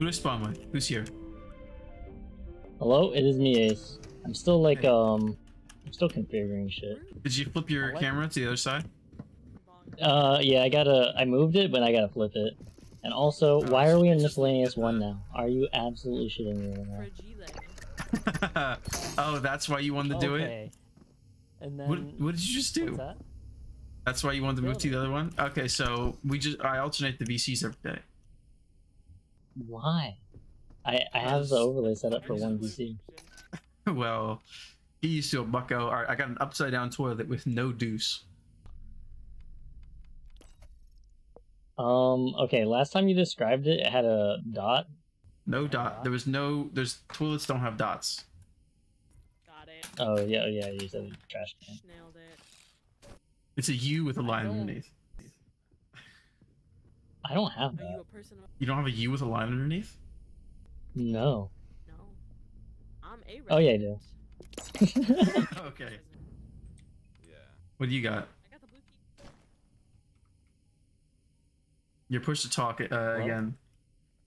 Who do I spawn with? Who's here? Hello, it is me, Ace. I'm still like, um, I'm still configuring shit. Did you flip your camera to the other side? Uh, yeah, I gotta, I moved it, but I gotta flip it. And also, why are we in miscellaneous one now? Are you absolutely shitting me right now? oh, that's why you wanted to do it? Okay. And then What, what did you just do? what's that? That's why you wanted to move to the other one? Okay, so we just I alternate the VCs every day. Why? I, I have the overlay set up for one VC. well, he used to a bucko. Alright, I got an upside down toilet with no deuce. Um, okay, last time you described it, it had a dot. No dot. There was no there's toilets don't have dots. Got it. Oh, yeah, yeah, you said trash can. Nailed it. It's a U with a line underneath. I don't have Are you that. a person? of- You don't have a U with a line underneath? No. No. I'm a. Oh, yeah, I do. okay. Yeah. What do you got? I got the blue key. You're push to talk uh, again.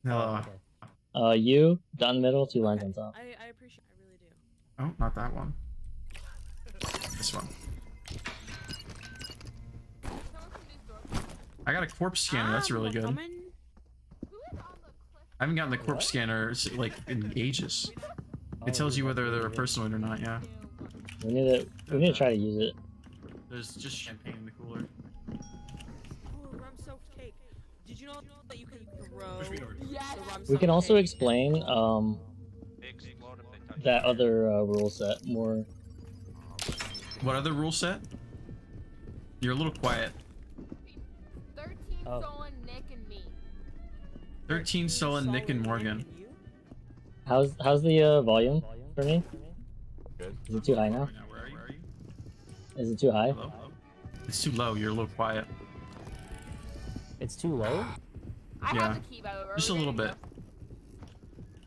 Hello. Okay. Uh, you, down the middle, two lines on top. I I appreciate. I really do. Oh, not that one. This one. I got a corpse scanner. That's Ah, really good. I haven't gotten the corpse scanner like in ages. It tells you whether they're a person or not. Yeah. We need to, we need to try to use it. There's just champagne in the cooler. Oh, rum soaked cake. Did you know that you can throw? Push me over. the rum We can also explain, um, that other uh, rule set more. What other rule set? You're a little quiet. 13 Oh. Sullen, Nick, and me. 13 Sullen, Nick, and Morgan. How's, how's the, uh, volume for me? Good. Is it too high now? Where are you? Where are you? Is it too high? Hello? It's too low. You're a little quiet. It's too low. I Yeah. have the key, by the way. Are Just a little bit. to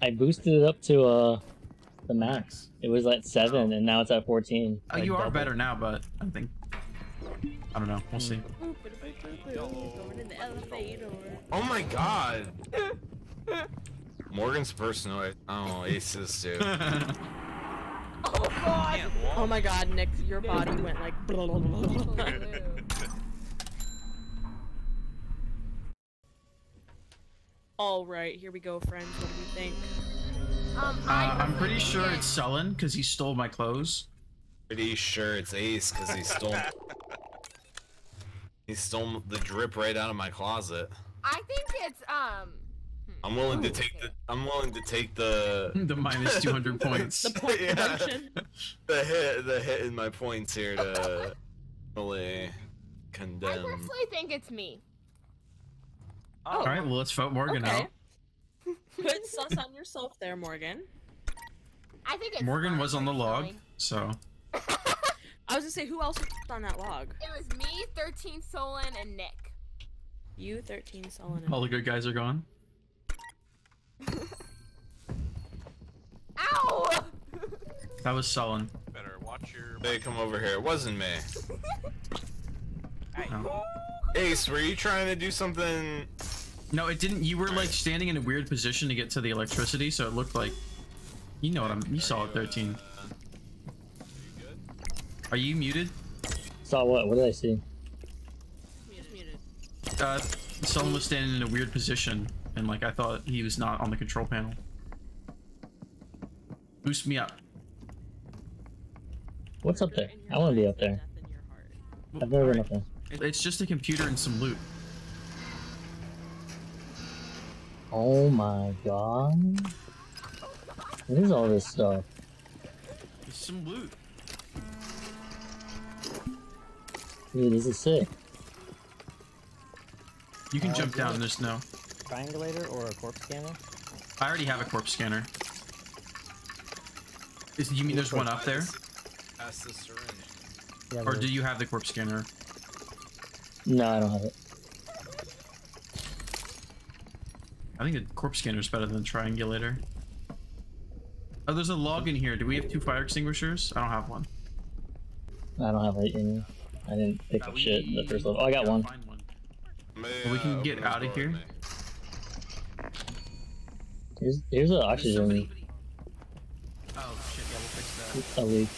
I boosted it up to, uh, the max. It was at 7, and now it's at 14. Uh, Like you are double. better now, but I think. I don't know. We'll see. Going in the elevator. Oh my god. Morgan's personal. Oh, Aces too. Oh god. Oh my god, Nick, your body went like. go? Blue. All right, here we go, friends. What do you think? Um, Uh, I I'm pretty sure it's Sullen because he stole my clothes. Pretty sure it's Ace because he stole. He stole the drip right out of my closet. I think it's um. hmm. I'm willing to take the. I'm willing to take the. the minus 200 points. The point Yeah. deduction. The hit. The hit in my points here to really condemn. I personally think it's me. Oh, All right, well, let's vote Morgan okay. out. Good sus on yourself there, Morgan. I think it's Morgan was on the log, so I was gonna say, who else was on that log? It was me, 13 Sullen, and Nick. You, 13, Sullen, and all the good guys are gone. Ow! That was Sullen. Better watch your. Hey, come over here. It wasn't me. No. Ace, were you trying to do something? no, it didn't. You were like standing in a weird position to get to the electricity, so it looked like. You know what I'm. You saw it, 13. Are you muted? Saw what? What did I see? Just muted. Uh, Sullen was standing in a weird position, and like I thought he was not on the control panel. Boost me up. What's up there? In your I want to be up there. death in your heart. I've never been up there. It's just a computer and some loot. Oh my god. What is all this stuff? It's some loot. Dude, this is sick. You can Uh, jump do down. want- There's no. Triangulator or a corpse scanner? I already have a corpse scanner. Is you mean there's one up there, Pass the syringe. Yeah, or do you have the corpse scanner? No, I don't have it. I think the corpse scanner is better than the triangulator. Oh, there's a log in here. Do we have two fire extinguishers? I don't have one. I don't have it in me. I didn't pick up we- shit the first level. Oh, I got one. one. May, Well, we can uh, get open the outta door here. Here's here's an oxygen Somebody- Oh shit, yeah, we'll fix that. a leak.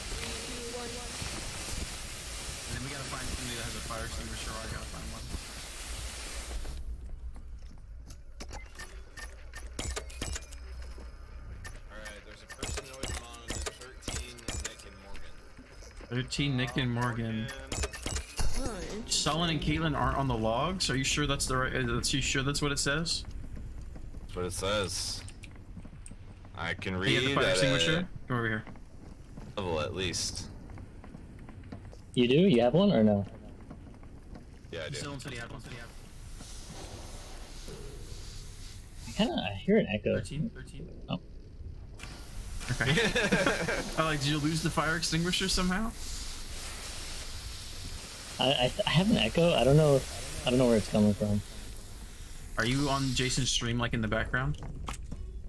And then we gotta find somebody that has a fire extinguisher, or I gotta find one. Alright, there's a person always on and 13, Nick and Morgan. 13, Nick and Morgan. Oh, interesting. Sullen and Caitlin aren't on the logs. Are you sure that's the right? uh, Are you sure that's what it says? That's what it says. I can Hey, read you have the fire extinguisher? Come over here. a level at least. You do? You have one or no? Yeah, I do. Sullen said he had one. Said he had I kind of I hear an echo. 13, 13. Oh. Okay. I like, did you lose the fire extinguisher somehow? I, I I have an echo. I don't know. If, I don't know where it's coming from. Are you on Jason's stream, like in the background?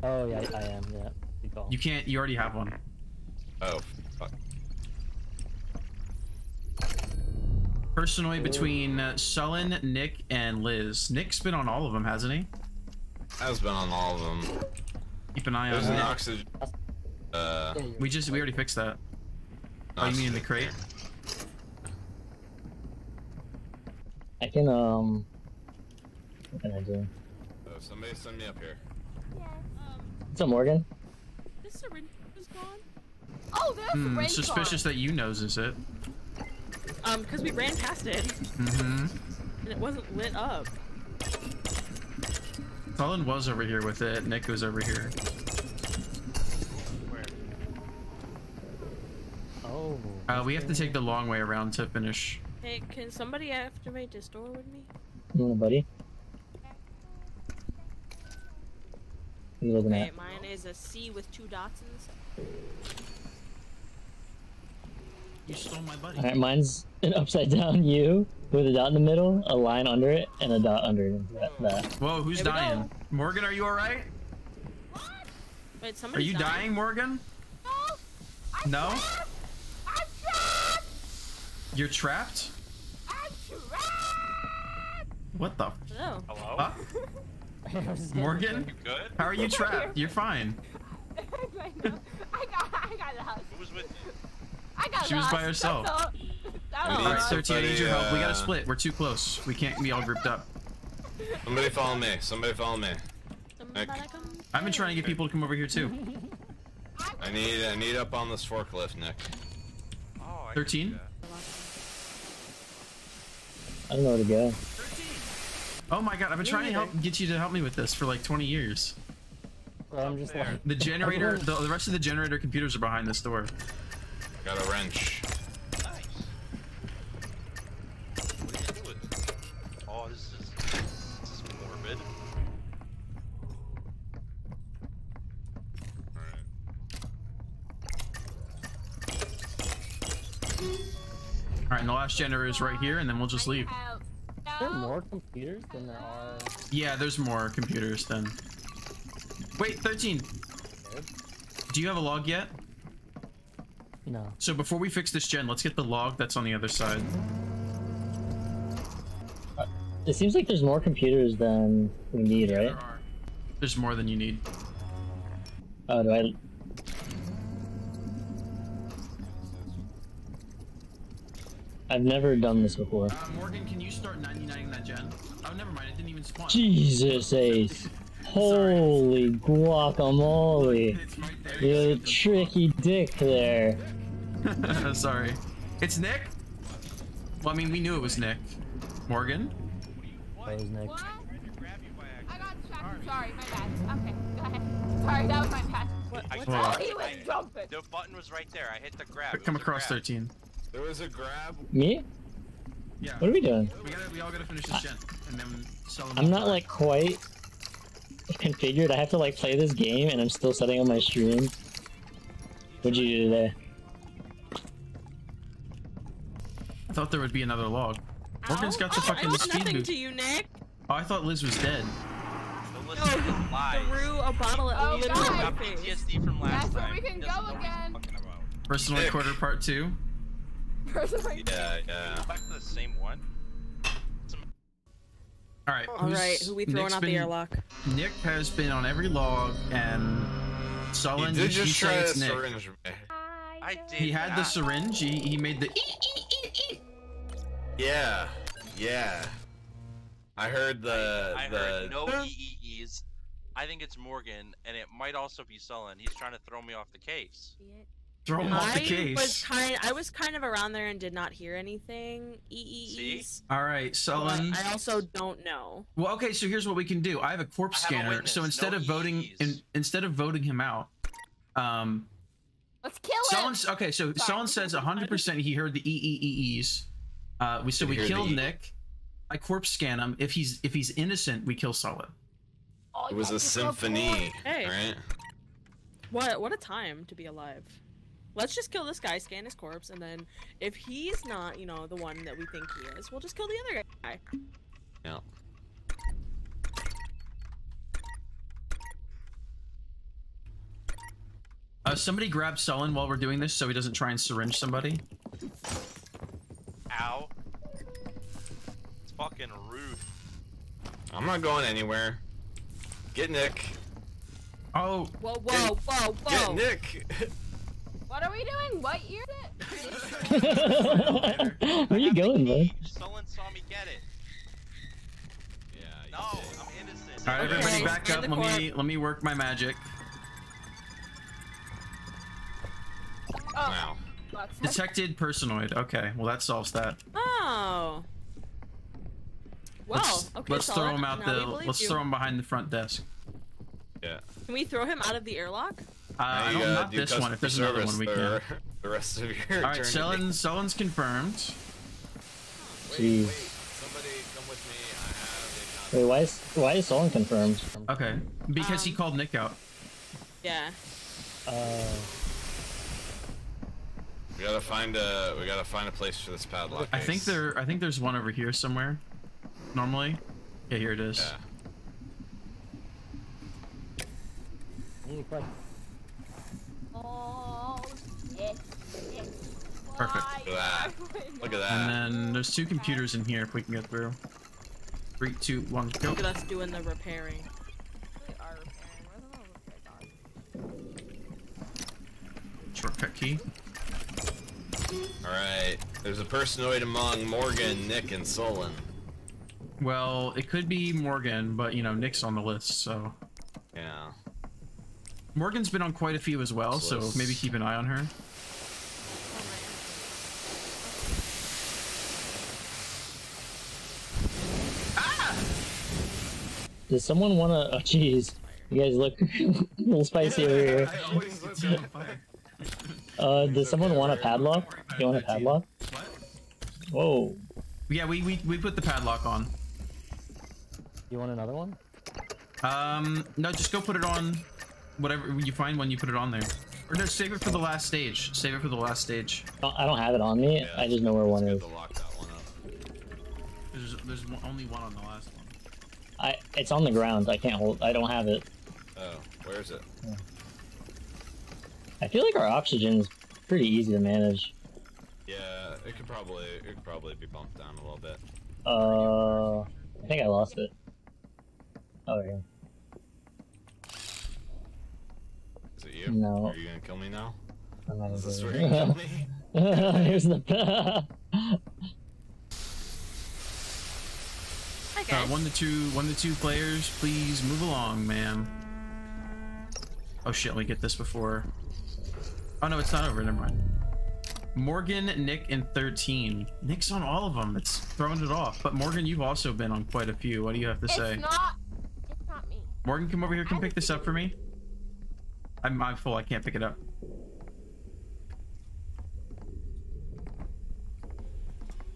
Oh yeah, I am. Yeah. Good. You can't. You already have one. oh, fuck. Personoid, between uh, Sullen, Nick, and Liz. Nick's been on all of them, hasn't he? Has been on all of them. Keep an eye on There's an Nick. oxygen. Uh, We just we already fixed that. Oh, you mean in the crate? I can um. What can I do? Oh, somebody send me up here. What's up, Morgan? This syringe is gone. Oh, there's a Hmm, rain suspicious that you noses it. Um, because we ran past it Mm-hmm. and it wasn't lit up. Sullen was over here with it. Nick was over here. Oh. Uh, we have to take the long way around to finish. Hey, can somebody activate this door with me? You want a buddy? What you looking Okay, at? mine is a C with two dots in the center. You stole my buddy. Alright, mine's an upside down U with a dot in the middle, a line under it, and a dot under that. that. Whoa, who's Here dying? Morgan, are you alright? Wait, Are you dying, Morgan? No. I'm No? Trapped. I'm trapped. You're trapped? Trapped. What the? Hello? Huh? I was getting- Morgan? You good? How are you trapped? You're fine. I got. I got lost. Who was with you? I got She was by herself. That's all. That We was need Alright, lost. 13, I need your help. We gotta uh, split. We're too close. We can't be all grouped up. Somebody follow me. Somebody follow me. Somebody Nick. come I've been trying to get people to come over here too. I need I need up on this forklift, Nick. Oh, I can 13? Do that. I don't know where to go. Oh my god, I've been trying to help get you to help me with this for like 20 years. Well, I'm just like. The generator, the, the rest of the generator computers are behind this door. Got a wrench. Nice. What are you doing? Oh, this is, this is morbid. Alright. Alright, and the last generator is right here, and then we'll just leave. help. Are there more computers than there are? Yeah, there's more computers then. Wait, 13. Do you have a log yet? No. So before we fix this gen, let's get the log that's on the other side. Uh, it seems like there's more computers than we need, right? There are. There's more than you need. Oh, do I? I've never done this before. Uh, Morgan, can you start 99ing that gen? Oh, never mind. It didn't even spawn. Jesus, Ace. Holy guacamole. Right. You're a tricky dick there. Sorry. It's Nick? Well, I mean, we knew it was Nick. Morgan? That was Nick. What? I got trapped. Sorry, my bad. Okay, go ahead. Sorry, that was my bad. What? I- What's Hold Oh, he was jumping. The button was right there. I hit the grab. Come across grab. 13. There was a grab. Me? Yeah. What are we doing? We gotta, we all gotta finish this gen, and then sell them. I'm not like quite configured. I have to like play this game and I'm still setting up my stream. What'd you do today? I thought there would be another log. Morgan's got the Oh, fucking I did speed nothing boost. to you, Nick. Oh, I thought Liz was dead. Don't No, he threw a bottle at Oh, me in God. Got my face. PTSD from last That's where time. we can go doesn't know what he's again. Personal Nick. quarter part two. Personally. Yeah, yeah. Back to the same one. All right. All right, who's- who we throwing Nick's out the airlock? Nick has been on every log, and You Sullen. did you just say try it's Nick. syringe me. I did. He had the syringe. He, he made the. ee, ee, ee, ee. Yeah, yeah. I heard the I the. heard no EEEs. I think it's Morgan, and it might also be Sullen. He's trying to throw me off the case. Throw him off the I was kind I was kind of around there and did not hear anything. EEEs. All right, Sullen. But I also don't know. Well, okay, so here's what we can do. I have a corpse I have a scanner, witness, so instead no of voting, EEs. in, instead of voting him out, um, Let's kill him. Sullen. Okay, so Sorry. Sullen says 100% he heard the EEEEs. Uh, we so Did we he hear killed the- Nick. I corpse scan him. If he's if he's innocent, we kill Sullen. Oh, It was a yes, it's so symphony, Hey. right? What what a time to be alive. Let's just kill this guy, scan his corpse, and then if he's not, you know, the one that we think he is, we'll just kill the other guy. Yeah. Uh, somebody grab Sullen while we're doing this, so he doesn't try and syringe somebody. Ow. It's fucking rude. I'm not going anywhere. Get Nick. Oh, Whoa, whoa, whoa, whoa. Get whoa! Nick. What are we doing? What year is it? Where you going, bud? Sullen saw me get it. yeah. you No, did. I'm innocent. all right, Okay, everybody, back up. the Let me let me work my magic. Oh, Wow. that's- Detected personoid. Okay, well that solves that. Oh. Well, let's okay, let's throw him out now the. Let's you. throw him behind the front desk. Yeah. Can we throw him out of the airlock? Uh, I Now you don't gotta not do this one. If there's customer another one, we service can. for The rest of your All right, eternity. Sullen, Sullen's confirmed. Jeez. Wait, somebody come with me. I have Wait, why is why is Sullen confirmed? Okay, because he Um, called Nick out. Yeah. Uh, We gotta find a. We gotta find a place for this padlock. I think there. I think there's one over here somewhere. Normally. Yeah, here it is. Yeah. Perfect. Look at are we Look at not- And then there's two computers in here if we can get through. Three, two, one, go. Look at us doing the repairing. We are repairing. Where the hell is the repair dog? Shortcut key. All right. There's a personoid among Morgan, Nick, and Sullen. Well, it could be Morgan, but you know Nick's on the list, so Yeah. Morgan's been on quite a few as well. So maybe keep an eye on her. Does someone want to? Oh, jeez, you guys look a little spicy over here. Uh, does someone want a padlock? You want a padlock? What? Whoa. Yeah, we, we we put the padlock on. You want another one? Um, no, just go put it on. Whatever you find when you put it on there. Or no, save it for the last stage. Save it for the last stage. I don't- have it on me. I just know where one It's is. good to lock that one up. There's there's only one on the last one. I it's on the ground. I can't hold. I don't have it. Oh, where is it? I feel like our oxygen's pretty easy to manage. Yeah, it could probably it could probably be bumped down a little bit. Uh, I think I lost it. Oh yeah. Is it you? No. Are you gonna kill me now? I'm not Is this where you kill me? Here's the. Uh, one to two, one to two players, please move along, ma'am. Oh shit, let me get this before. Oh no, it's not over. Never mind. Morgan, Nick, and 13. Nick's on all of them. It's throwing it off. But Morgan, you've also been on quite a few. What do you have to It's say? not. It's not me. Morgan, come over here. Come pick this up for me. I'm, I'm full. I can't pick it up.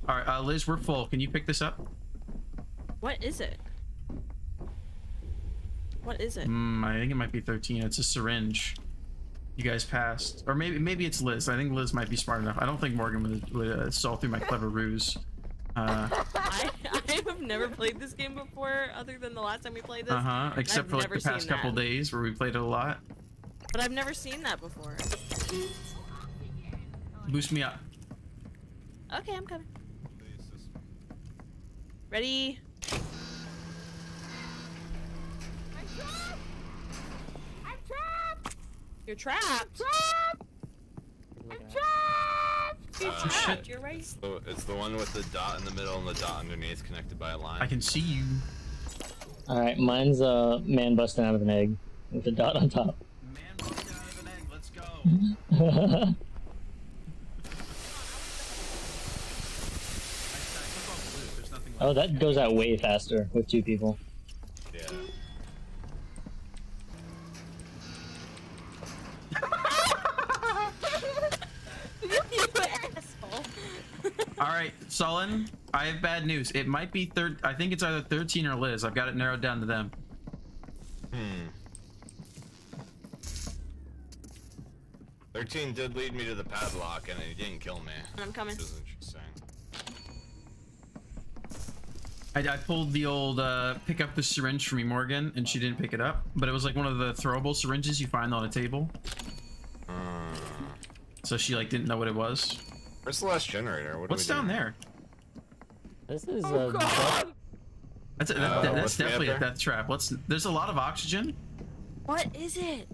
All right, uh, Liz, we're full. Can you pick this up? What is it? What is it? Hmm, I think it might be 13. It's a syringe. You guys passed, or maybe maybe it's Liz. I think Liz might be smart enough. I don't think Morgan would, would uh, saw through my clever ruse. Uh I, I have never played this game before, other than the last time we played this. Uh huh. Except I've for like the past couple that. days where we played it a lot. But I've never seen that before. Boost me up. Okay, I'm coming. Ready? I'm trapped! I'm trapped! You're trapped! trapped! I'm trapped! You're trapped, you're right. It's the, it's the one with the dot in the middle and the dot underneath connected by a line. I can see you. Alright, mine's a man busting out of an egg with a dot on top. Man busting out of an egg, let's go! oh, There's nothing that goes out way faster with two people. Yeah. you asshole. All right, Sullen. I have bad news. It might be third. I think it's either 13 or Liz. I've got it narrowed down to them. Hmm. 13 did lead me to the padlock and he didn't kill me. I'm coming. Which is interesting. I, I pulled the old uh, pick up the syringe for me, Morgan, and she didn't pick it up. But it was like one of the throwable syringes you find on a table. Uh, So she like didn't know what it was. where's the last generator? What What's we down doing? there? This is Oh uh, god! That's a, that, Uh, that's definitely a death trap. Let's. There's a lot of oxygen. What is it?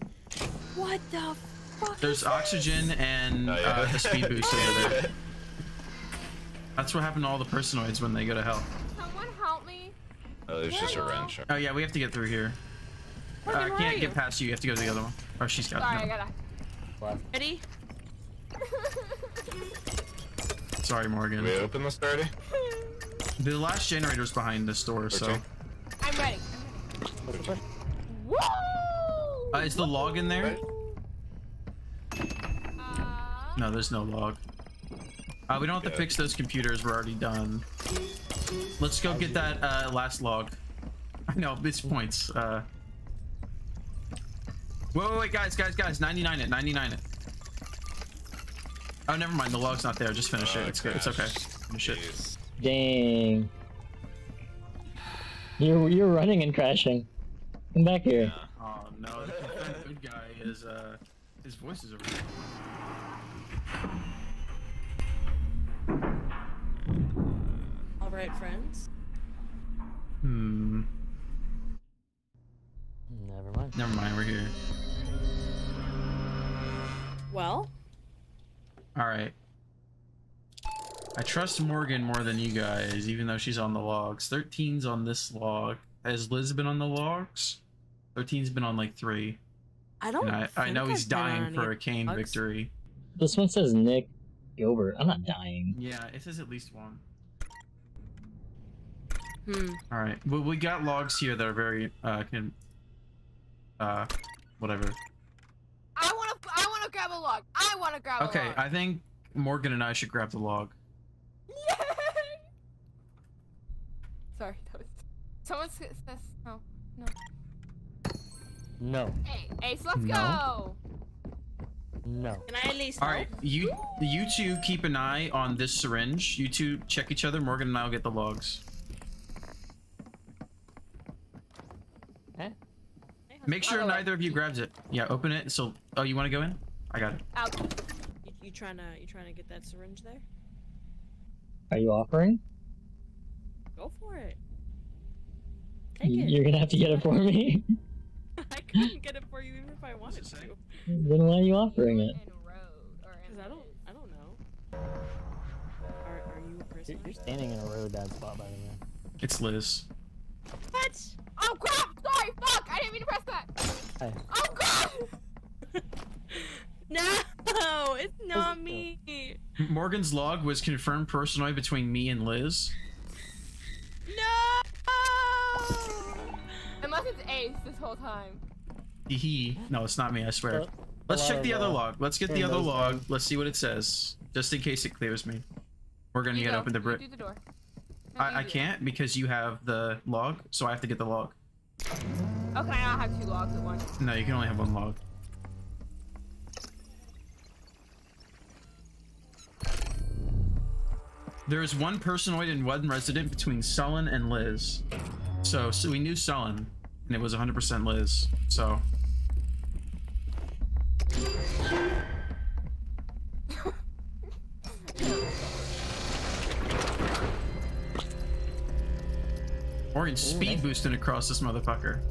What the fuck? There's is this? oxygen and Oh, yeah. uh, the speed boost over there. That's what happened to all the personoids when they go to hell. Someone help me. Oh, there's just a wrench. Oh yeah, we have to get through here. Uh, I where can't get past you. You have to go to the other one. Oh, she's got Sorry, it. I No. gotta. left. Ready? Sorry, Did Morgan. we open this already? The last generator's behind this door, so. I'm ready. What's the push? Woo! Uh, is the log in there? Uh, No, there's no log. Uh, we don't have to fix those computers. We're already done. Let's go get that uh, last log. I know, it's points. Uh... Wait, wait, wait, guys, guys, guys. 99 it, 99 it. Oh, never mind. The log's not there. Just finish Oh, it. It's good. It's okay. Finish it. Dang. You're you're running and crashing. Come back here. Yeah. Oh no, the good guy is uh, his voice is over. Right, friends. Hmm. Never mind. Never mind. We're here. Well, All right. I trust Morgan more than you guys, even though she's on the logs. 13's on this log. Has Liz been on the logs? 13's been on like three. I don't. And I, I know he's I've been on dying for a Kane logs. victory. This one says Nick Gilbert. I'm not dying. Yeah, it says at least one. Hmm. All right. Well, we got logs here that are very uh can uh whatever. I wanna. I wanna grab a log. I wanna grab Okay, a log. Okay, I think Morgan and I should grab the log. Yay! Sorry, that was. Someone says no. No. No. Hey, Ace, let's No. go. No. Can I at least All right, you you two keep an eye on this syringe. You two check each other. Morgan and I will get the logs. Hey, Make sure By the way- neither of you grabs it. Yeah, open it. So, oh, you want to go in? I got it. Out. You, you trying to you trying to get that syringe there? Are you offering? Go for it. Take Y- it. You're gonna have to get it for me. I couldn't get it for you even if I wanted to. then why are you offering it? In road or in Cause I don't. I don't know. Are are you a person? You're, you're standing in a really bad spot, by the way. It's Liz. What? Oh crap! Sorry, fuck! I didn't mean to press that. Hey. Oh god! No, it's not me. Morgan's log was confirmed personoid between me and Liz. No. Unless it's Ace this whole time. He. No, it's not me. I swear. Uh, Let's check the other log. Let's get the other log. guys. Let's see what it says, just in case it clears me. We're gonna You get go. open the brick. Do the door. I, I can't because you have the log, so I have to get the log. I have two logs at once? No, you can only have one log. There is one personoid and one resident between Sullen and Liz. So, so we knew Sullen, and it was 100% Liz. So, Morgan's speed nice. boosting across this motherfucker.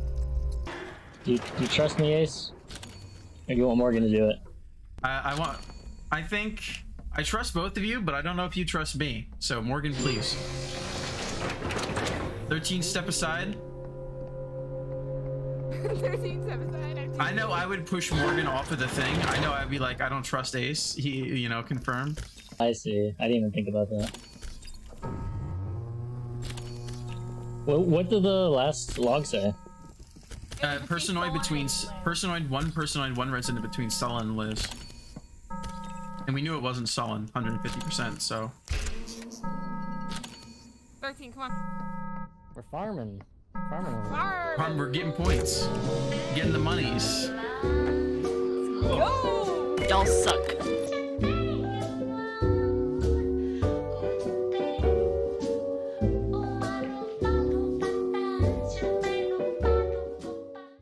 Do you, do you trust me, Ace? Or you want Morgan to do it? I, I want. I think I trust both of you, but I don't know if you trust me. So Morgan, please. Thirteen, step aside. 13 steps aside. I'm I know I would push Morgan off of the thing. I know I'd be like, I don't trust Ace. He, you know, confirmed. I see. I didn't even think about that. What, what did the last log say? Uh, personoid between personoid one personoid one resident between Sullen and Liz. And we knew it wasn't Sullen, 150%. So 13, come on. We're farming. Farming over here. Farm. Farm, we're getting points, getting the monies. Go! Y'all suck.